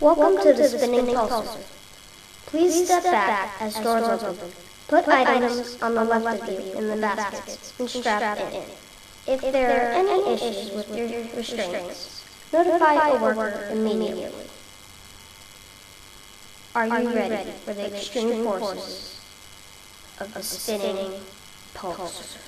Welcome to the spinning pulsar. Please step back as doors open. Put items on the left of you in the baskets and strap in. If there are any issues with your restraints, notify a worker immediately. Are you ready for the extreme forces of the spinning pulsar?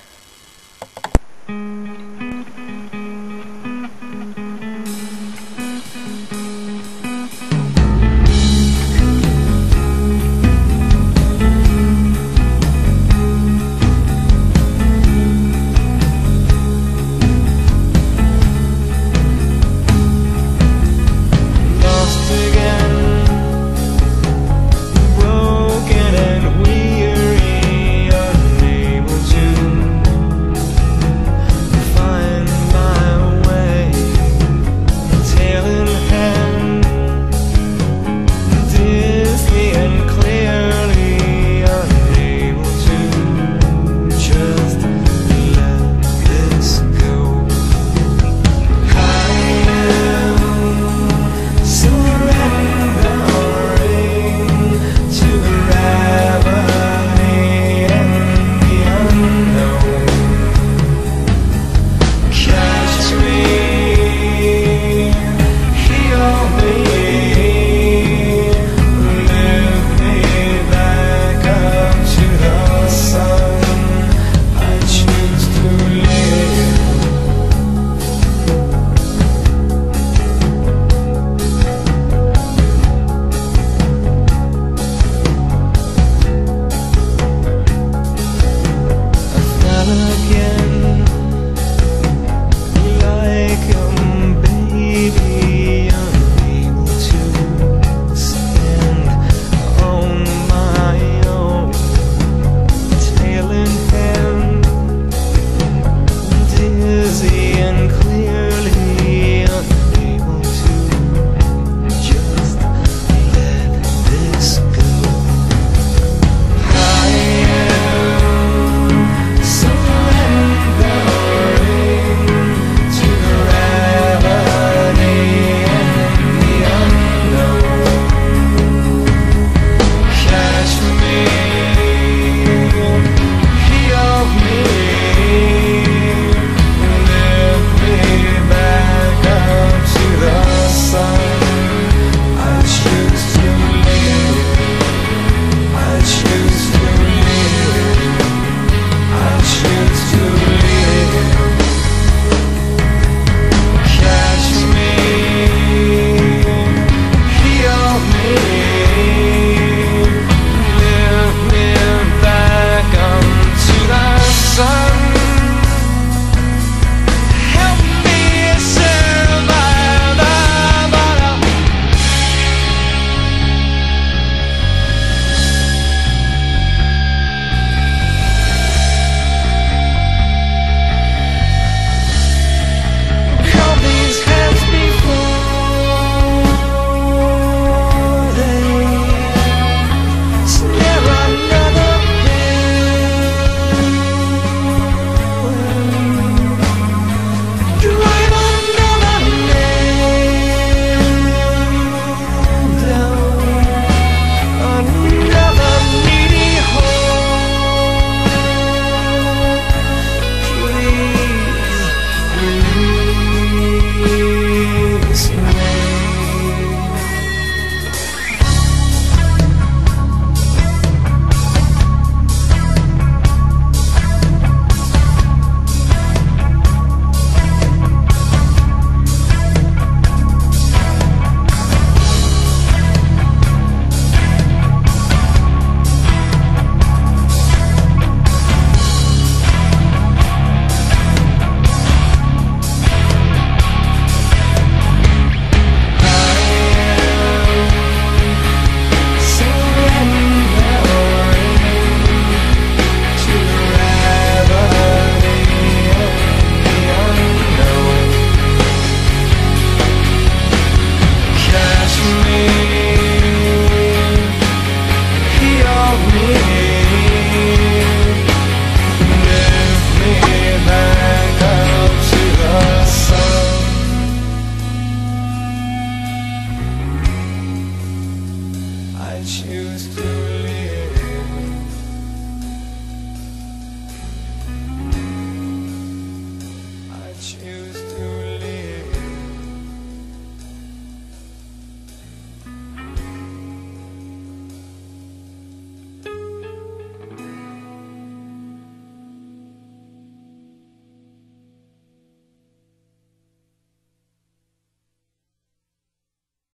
me.